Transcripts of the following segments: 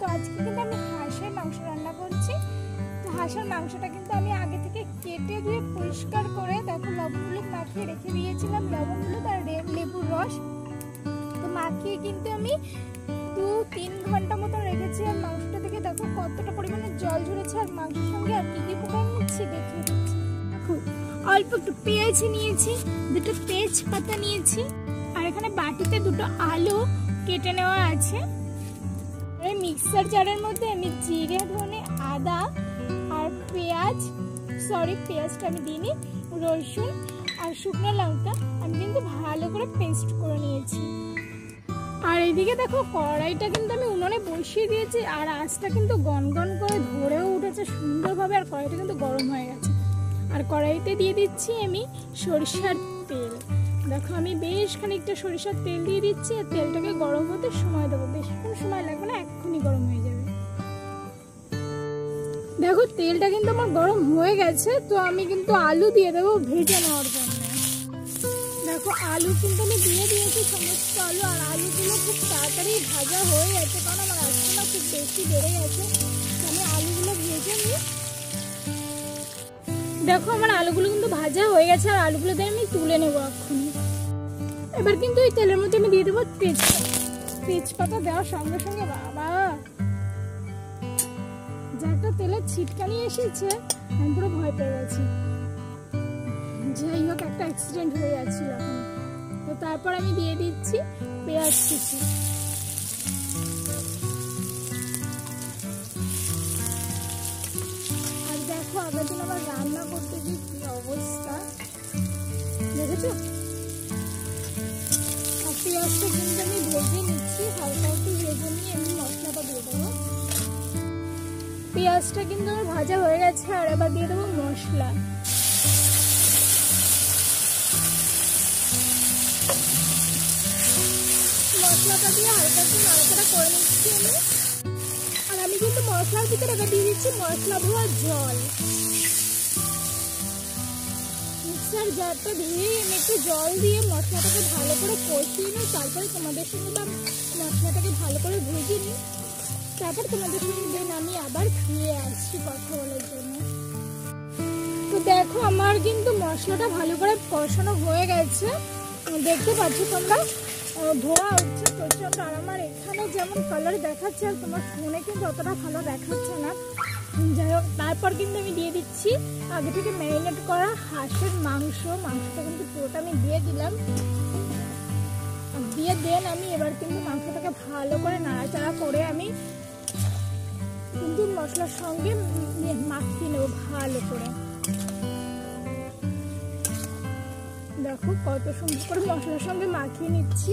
তো আজকে কিন্তু আমি হাঁসের মাংস রান্না করছি। তো হাঁসের মাংসটা কিন্তু আমি আগে থেকে কেটে ধুয়ে পরিষ্কার করে দেখো লবণ হলুদ মাখিয়ে রেখে দিয়েছিলাম। লবণ হলুদ আর রে- লেবুর রস। তো মাখিয়ে কিন্তু আমি দু, তিন ঘণ্টা মতো রেখেছি আর মাংসটা থেকে দেখো কতটা পরিমাণে জল ঝরেছে আর মাংসের সঙ্গে আর কি কি ফোটান নিচ্ছি দেখিয়ে দিচ্ছি। দেখো, অল্প একটু পেঁয়াজ নিয়েছি, দুটো তেজপাতা নিয়েছি। আর এখানে বাটিতে দুটো আলু কেটে নেওয়া আছে। এই মিক্সার জারের মধ্যে আমি জিরে, ধনে, আদা আর পেঁয়াজ সরি পেঁয়াজটা আমি দিইনি, রসুন আর শুকনো লঙ্কা আমি কিন্তু ভালো করে পেস্ট করে নিয়েছি। আর এইদিকে দেখো কড়াইটা কিন্তু আমি উনুনে বসিয়ে দিয়েছি আর আঁচটা কিন্তু গনগন করে ধরেও উঠেছে সুন্দরভাবে আর কড়াইটা কিন্তু গরম হয়ে গেছে। আর কড়াইতে দিয়ে দিচ্ছি আমি সরিষার তেল। দেখো, আমি বেশ খানিকটা সরিষার তেল দিয়ে দিচ্ছি আর তেলটাকে গরম হতে সময় দেবো। বেশিক্ষণ সময় লাগবে না, এক্ষুনি গরম হয়ে যাবে। দেখো, তেলটা কিন্তু আমার গরম হয়ে গেছে, তো আমি কিন্তু আলু দিয়ে দেবো ভেজে নেওয়ার জন্য। দেখো, আলু কিন্তু আমি দিয়ে দিয়েছি সমস্ত আলু, আর আলুগুলো খুব তাড়াতাড়ি ভাজা হয়ে গেছে, কারণ আমার আজকে না খুব বেশি বেড়ে গেছে আমি আলুগুলো ভেজে নিই দেখো, আমার আলুগুলো কিন্তু ভাজা হয়ে গেছে, আর আলুগুলো দিয়ে আমি তুলে নেব এক্ষুনি। এবার কিন্তু এই তেলের মধ্যে আমি দিয়ে দেবো তেজপাতা। তেজপাতা দেওয়ার সঙ্গে সঙ্গে, বাবা! যে একটা তেলের ছিটকানি এসেছে, আমি পুরো ভয় পেয়ে গেছি। যাই হোক, একটা অ্যাক্সিডেন্ট হয়ে যাচ্ছিল এখন। তো তারপর আমি দিয়ে দিচ্ছি পেঁয়াজ কুচি। আমার রান্না করতে অবস্থা? দেখেছ? আর পেঁয়াজটা কিন্তু আমি নিচ্ছি, হালকা ভেজে নিয়ে আমি মশলাটা দিয়ে দেবো। পেঁয়াজটা কিন্তু আমার ভাজা হয়ে গেছে, আর এবার দিয়ে দেবো মশলা। মশলাটা দিয়ে হালকা একটু নাড়াচাড়া করে নিচ্ছি আমি। আমি কিন্তু মশলার ভিতরে এবার দিয়ে দিচ্ছি মশলা ধোয়া জল। মিক্সার জারটা দিয়ে আমি একটু জল দিয়ে মশলাটাকে ভালো করে কষিয়ে নিই। তারপরে তোমাদের সঙ্গে বা মশলাটাকে ভালো করে ভেজে নিই। তারপর তোমাদের সঙ্গে দেন আমি আবার ফিরে আসছি কথা বলার জন্য। তো দেখো, আমার কিন্তু মশলাটা ভালো করে কষানো হয়ে গেছে। দেখতে পাচ্ছ তোমরা? ধোয়া হচ্ছে প্রচণ্ড আর আমার এখানে যেমন কালার দেখাচ্ছে আর তোমার ফোনে কিন্তু অতটা ভালো দেখাচ্ছে না। যাই হোক, তারপর কিন্তু আমি দিয়ে দিচ্ছি আগে থেকে ম্যারিনেট করা হাঁসের মাংস। মাংসটা কিন্তু পুরোটা আমি দিয়ে দিলাম। দিয়ে দেন আমি এবার কিন্তু মাংসটাকে ভালো করে নাড়াচাড়া করে আমি কিন্তু মশলার সঙ্গে মাখিয়ে নেব ভালো করে। দেখো কত সুন্দর করে মশলার সঙ্গে মাখিয়ে নিচ্ছি।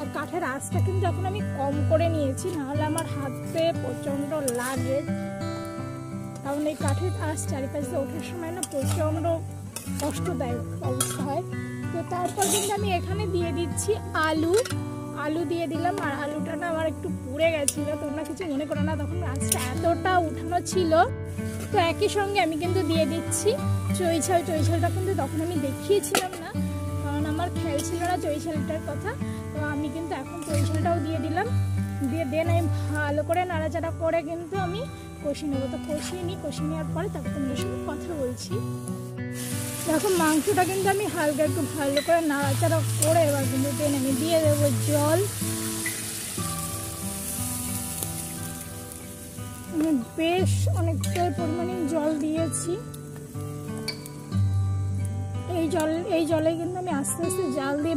আর কাঠের আঁচটা কিন্তু এখন আমি কম করে নিয়েছি, নাহলে আমার হাতে প্রচণ্ড লাগে। কারণ এই কাঠের আঁচ চারিপাশ ওঠার সময় না প্রচণ্ড কষ্টদায়ক অবস্থা হয়। তো তারপর কিন্তু আমি এখানে দিয়ে দিচ্ছি আলু। আলু দিয়ে দিলাম, আর আলুটা না আমার একটু পুড়ে গেছিল। তোমরা কিছু মনে করো না, তখন আঁচটা এতটা উঠানো ছিল। তো একই সঙ্গে আমি কিন্তু দিয়ে দিচ্ছি। চৈছাল, চৈছালটা কিন্তু তখন আমি দেখিয়েছিলাম আমার খেয়াল ছিল না চৈছালটার কথা। তো আমি কিন্তু এখন চৈছালটাও দিয়ে দিলাম। দিয়ে দেন আমি ভালো করে নাড়াচাড়া করে কিন্তু আমি কষিয়ে নেব। তো কষিয়ে নিই, কষিয়ে নেওয়ার পরে তারপর তোমাদের সঙ্গে কথা বলছি। দেখো, মাংসটা কিন্তু আমি হালকা একটু ভালো করে নাড়াচাড়া করে এবার কিন্তু দেন আমি দিয়ে দেবো জল। আমি বেশ অনেকটাই পরিমাণে জল দিয়েছি। জল, এই জলে কিন্তু আমি আস্তে আস্তে জাল দিয়ে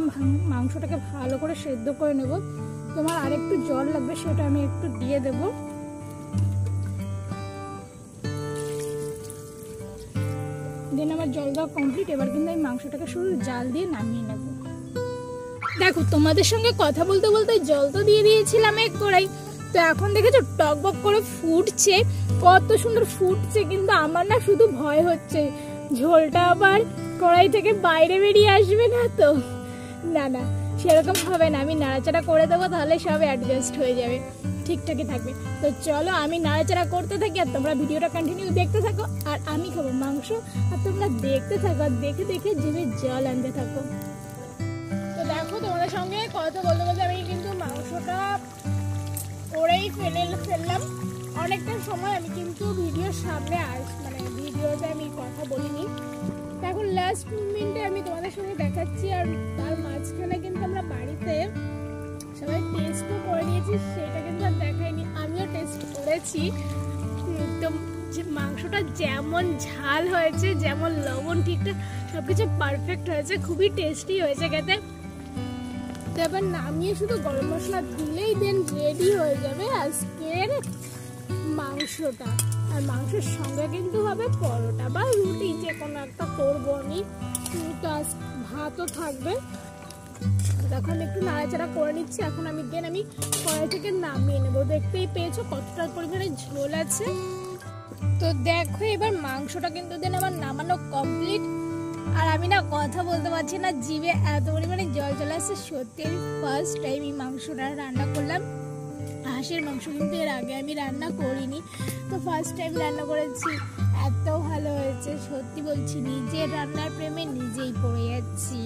মাংসটাকে ভালো করে সেদ্ধ করে নেব। তোমার আরেকটু জল লাগবে সেটা আমি একটু দিয়ে দেব। দেন আমার জল দেওয়া কমপ্লিট এবার কিন্তু আমি মাংসটাকে শুধু জাল দিয়ে নামিয়ে নেব। দেখো, তোমাদের সঙ্গে কথা বলতে বলতে জল তো দিয়ে দিয়েছিলাম এক কড়াই। তো এখন দেখেছ, টকবক করে ফুটছে। কত সুন্দর ফুটছে, কিন্তু আমার না শুধু ভয় হচ্ছে। ঝোলটা আবার কড়াই থেকে বাইরে বেরিয়ে আসবে না তো? না না, সেরকম হবে না। আমি নাড়াচাড়া করে দেবো, তাহলে সব অ্যাডজাস্ট হয়ে যাবে। ঠিকঠাকই থাকবে। তো চলো, আমি নাড়াচাড়া করতে থাকি আর তোমরা ভিডিওটা কন্টিনিউ দেখতে থাকো। আর আমি খাব মাংস। আর তোমরা দেখতে থাকো, আর দেখে দেখে জিভে জল আনতে থাকো। তো দেখো, তোমাদের সঙ্গে কথা বলতে বলতে আমি কিন্তু মাংসটা করেই ফেলে ফেললাম। অনেকটা সময় আমি কিন্তু ভিডিওর সামনে আস মানে ভিডিওতে আমি কথা বলিনি। এখন লাস্ট মিনিটে আমি তোমাদের সঙ্গে দেখাচ্ছি আর তার মাঝখানে কিন্তু আমরা বাড়িতে সবাই টেস্টও করে নিয়েছি, সেটা কিন্তু আর দেখাইনি। আমিও টেস্ট করেছি। তো যে মাংসটা যেমন ঝাল হয়েছে, যেমন লবণ ঠিকঠাক সব কিছু পারফেক্ট হয়েছে, খুবই টেস্টি হয়েছে খেতে। তো এবার নামিয়ে শুধু গরম মশলা দিলেই দেন রেডি হয়ে যাবে আজকের মাংসটা। আর মাংসের সঙ্গে কিন্তু হবে পরোটা বা রুটি, যে কোনো একটা করব আমি। আজ ভাতও থাকবে। এখন একটু নাড়াচাড়া করে নিচ্ছি। এখন আমি দেন আমি কড়াই থেকে নামিয়ে নেব। দেখতেই পেয়েছ কতটা পরিমাণে ঝোল আছে। তো দেখো এবার মাংসটা কিন্তু দেন আমার নামানো কমপ্লিট আর আমি না কথা বলতে পারছি না, জিভে এত পরিমাণে জল চলে আসছে। সত্যি আমি ফার্স্ট টাইম এই মাংসটা রান্না করলাম। হাঁসের মাংস কিন্তু এর আগে আমি রান্না করিনি। তো ফার্স্ট টাইম রান্না করেছি। এত ভালো হয়েছে, সত্যি বলছি, নিজের রান্নার প্রেমে নিজেই পড়ে যাচ্ছি।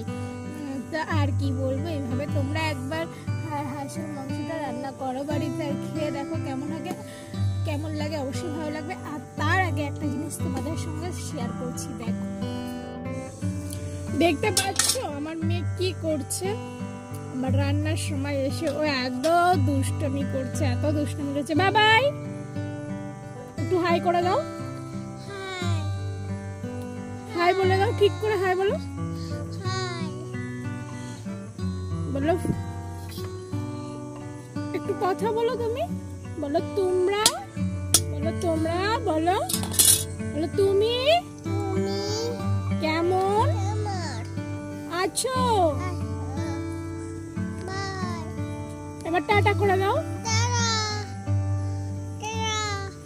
তা আর কি বলব এইভাবে তোমরা একবার হাঁসের মাংসটা রান্না করো বাড়িতে আর খেয়ে দেখো কেমন লাগে। কেমন লাগে অবশ্যই ভালো লাগবে। আর তার আগে একটা জিনিস তোমাদের সঙ্গে শেয়ার করছি, দেখো। দেখতে পাচ্ছ আমার মেয়ে কি করছে? আমার রান্নার সময় এসে ও এত দুষ্টমি করছে এত দুষ্টমি করছে। বাবাই একটু হাই করে দাও। হাই বলে দাও ঠিক করে হাই বলো। বলো একটু কথা বলো তুমি। বলো তোমরা বলো তোমরা বলো বলো তুমি কেমন? আছো? এবার টাটা করে দাও।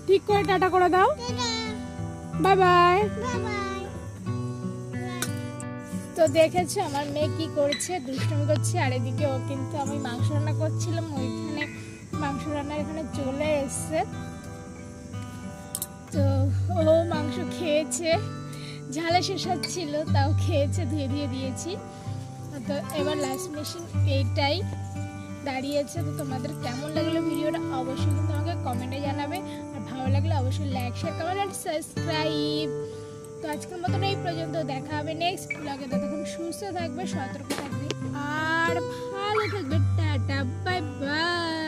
ঠিক করে টাটা করে দাও। বাই বাই তো দেখেছ আমার মেয়ে কি করছে, দুষ্টুমি করছে, আর এদিকে ও কিন্তু আমি মাংস রান্না করছিলাম, ওইখানে মাংস রান্নার এখানে চলে এসছে। তো ও মাংস খেয়েছে, ঝালে শেষ ছিল তাও খেয়েছে, ধুয়ে ধুয়ে দিয়েছি। তো এবার লাস্ট মেশিন এইটাই। দাঁড়িয়েছে, তো তোমাদের কেমন লাগল ভিডিওটা অবশ্যই কিন্তু আমাকে কমেন্টে জানাবে। আর ভালো লাগলে অবশ্যই লাইক শেয়ার কমেন্ট আর সাবস্ক্রাইব তো আজকের মতন এই পর্যন্ত, দেখা হবে নেক্সট ব্লগে ততক্ষণ সুস্থ থাকবে, সতর্ক থাকবে, আর ভালো থাকবে। Tata bye bye